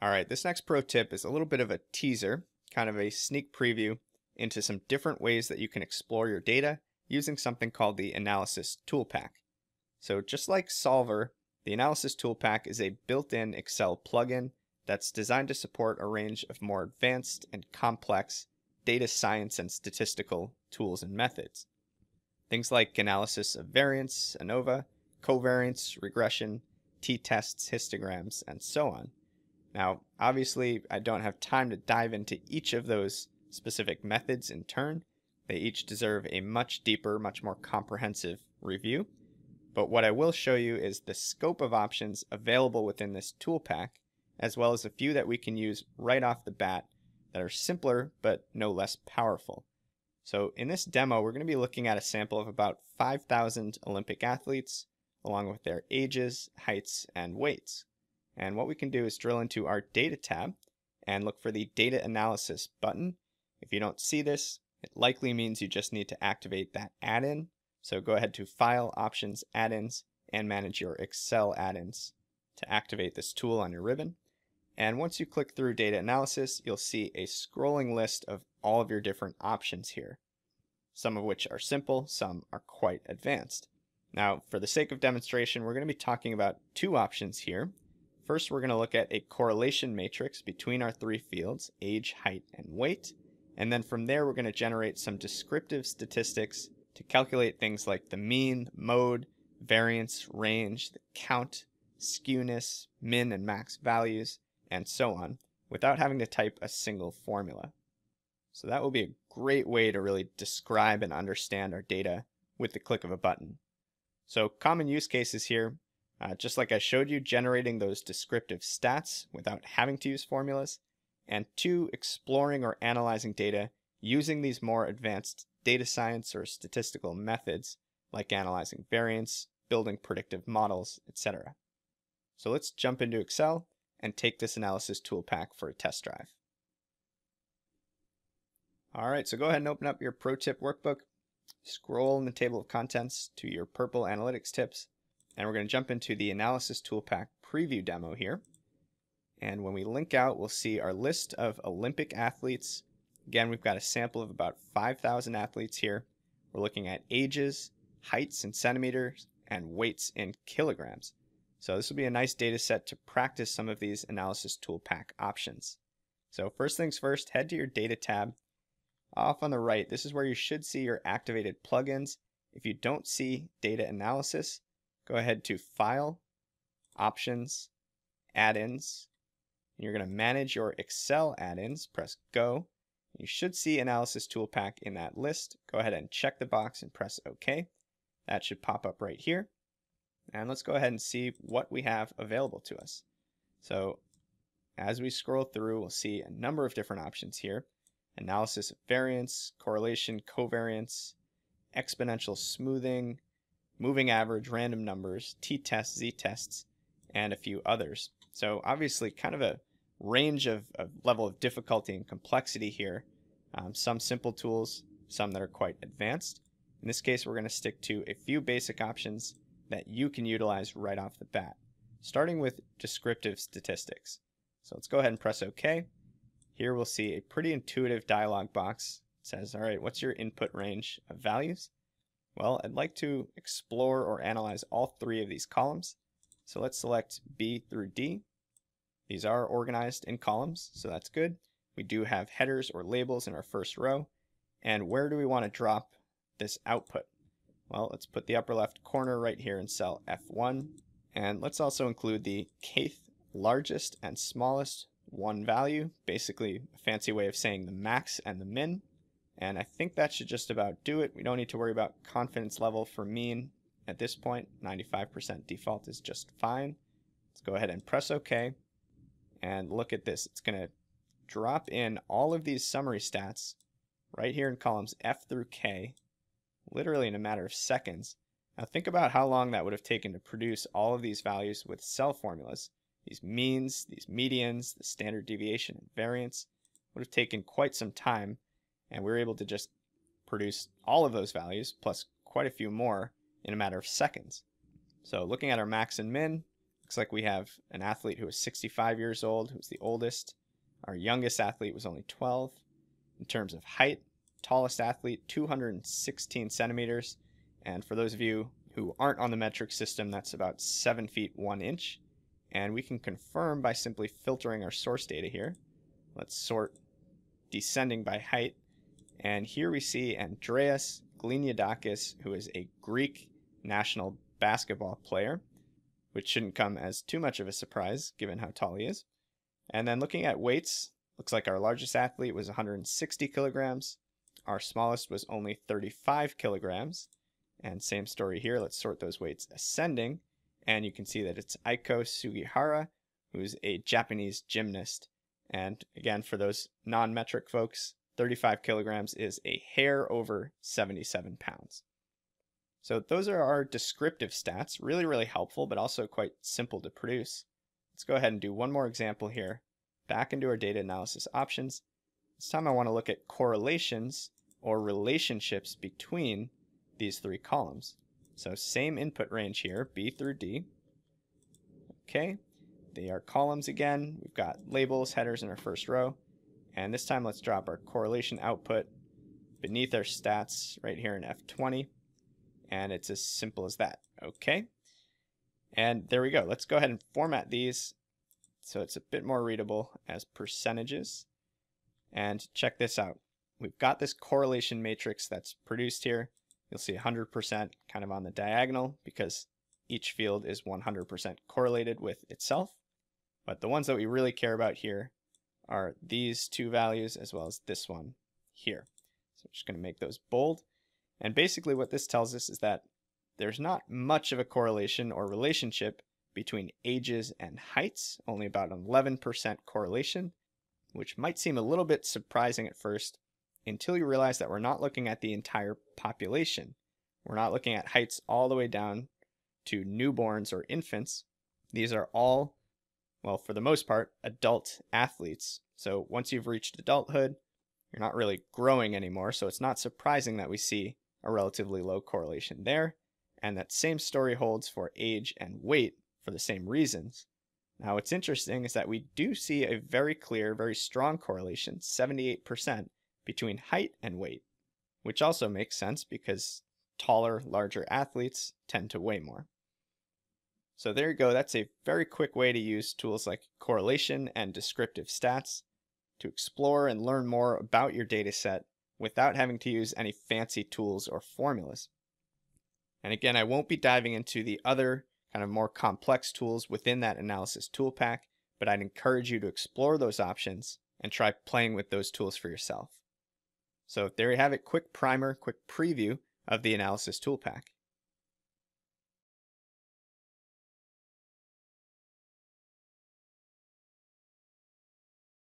All right, this next pro tip is a little bit of a teaser, kind of a sneak preview into some different ways that you can explore your data using something called the Analysis Toolpak. So just like Solver, the Analysis Toolpak is a built-in Excel plugin that's designed to support a range of more advanced and complex data science and statistical tools and methods. Things like analysis of variance, ANOVA, covariance, regression, t-tests, histograms, and so on. Now, obviously, I don't have time to dive into each of those specific methods in turn. They each deserve a much deeper, much more comprehensive review. But what I will show you is the scope of options available within this toolpak, as well as a few that we can use right off the bat that are simpler but no less powerful. So in this demo, we're going to be looking at a sample of about 5,000 Olympic athletes, along with their ages, heights, and weights. And what we can do is drill into our data tab and look for the data analysis button. If you don't see this, it likely means you just need to activate that add-in. So go ahead to File, Options, Add-ins, and manage your Excel add-ins to activate this tool on your ribbon. And once you click through data analysis, you'll see a scrolling list of all of your different options here, some of which are simple, some are quite advanced. Now, for the sake of demonstration, we're going to be talking about two options here. First, we're going to look at a correlation matrix between our three fields, age, height, and weight. And then from there, we're going to generate some descriptive statistics to calculate things like the mean, mode, variance, range, the count, skewness, min and max values, and so on, without having to type a single formula. So that will be a great way to really describe and understand our data with the click of a button. So common use cases here uh, just like I showed you, generating those descriptive stats without having to use formulas. And two, exploring or analyzing data using these more advanced data science or statistical methods, like analyzing variance, building predictive models, etc. So let's jump into Excel and take this analysis ToolPak for a test drive. All right, so go ahead and open up your pro tip workbook, scroll in the table of contents to your purple analytics tips, and we're going to jump into the Analysis Toolpak preview demo here. And when we link out, we'll see our list of Olympic athletes. Again, we've got a sample of about 5,000 athletes here. We're looking at ages, heights in centimeters, and weights in kilograms. So this will be a nice data set to practice some of these Analysis Toolpak options. So first things first, head to your Data tab. Off on the right, this is where you should see your activated plugins. If you don't see Data Analysis, go ahead to File, Options, Add-ins. You're going to manage your Excel add-ins. Press Go. You should see Analysis Toolpak in that list. Go ahead and check the box and press OK. That should pop up right here. And let's go ahead and see what we have available to us. So as we scroll through, we'll see a number of different options here. Analysis of variance, correlation, covariance, exponential smoothing, moving average, random numbers, t-tests, z-tests, and a few others. So obviously kind of a range of, of level of difficulty and complexity here. Um, some simple tools, some that are quite advanced. In this case, we're going to stick to a few basic options that you can utilize right off the bat, starting with descriptive statistics. So let's go ahead and press OK. Here we'll see a pretty intuitive dialog box. It says, all right, what's your input range of values? Well, I'd like to explore or analyze all three of these columns. So let's select B through D. These are organized in columns, so that's good. We do have headers or labels in our first row. And where do we want to drop this output? Well, let's put the upper left corner right here in cell F1. And let's also include the kth largest and smallest one value, basically a fancy way of saying the max and the min. And I think that should just about do it. We don't need to worry about confidence level for mean at this point. 95% default is just fine. Let's go ahead and press OK. And look at this. It's going to drop in all of these summary stats right here in columns F through K, literally in a matter of seconds. Now think about how long that would have taken to produce all of these values with cell formulas. These means, these medians, the standard deviation and variance would have taken quite some time and we were able to just produce all of those values plus quite a few more in a matter of seconds. So looking at our max and min, Looks like we have an athlete who is 65 years old, who's the oldest. Our youngest athlete was only 12. In terms of height, tallest athlete, 216 centimeters. And for those of you who aren't on the metric system, that's about 7 feet 1 inch. And we can confirm by simply filtering our source data here. Let's sort descending by height. And here we see Andreas Gliniadakis, who is a Greek national basketball player, which shouldn't come as too much of a surprise given how tall he is. And then looking at weights, looks like our largest athlete was 160 kilograms. Our smallest was only 35 kilograms. And same story here. Let's sort those weights ascending. And you can see that it's Aiko Sugihara, who's a Japanese gymnast. And again, for those non metric folks, 35 kilograms is a hair over 77 pounds. So those are our descriptive stats, really, really helpful, but also quite simple to produce. Let's go ahead and do one more example here. Back into our data analysis options. This time I want to look at correlations or relationships between these three columns. So same input range here, B through D. Okay, they are columns again. We've got labels, headers in our first row. And this time let's drop our correlation output beneath our stats right here in F20. And it's as simple as that. Okay. And there we go. Let's go ahead and format these so it's a bit more readable as percentages. And check this out. We've got this correlation matrix that's produced here. You'll see 100% kind of on the diagonal because each field is 100% correlated with itself. But the ones that we really care about here are these two values as well as this one here. So I'm just going to make those bold. And basically what this tells us is that there's not much of a correlation or relationship between ages and heights, only about an 11% correlation, which might seem a little bit surprising at first until you realize that we're not looking at the entire population. We're not looking at heights all the way down to newborns or infants. These are all, well, for the most part, adult athletes. So once you've reached adulthood, you're not really growing anymore, so it's not surprising that we see a relatively low correlation there. And that same story holds for age and weight for the same reasons. Now, what's interesting is that we do see a very clear, very strong correlation, 78%, between height and weight, which also makes sense because taller, larger athletes tend to weigh more. So there you go. That's a very quick way to use tools like correlation and descriptive stats to explore and learn more about your data set without having to use any fancy tools or formulas. And again, I won't be diving into the other kind of more complex tools within that analysis ToolPak, but I'd encourage you to explore those options and try playing with those tools for yourself. So there you have it, quick primer, quick preview of the analysis ToolPak.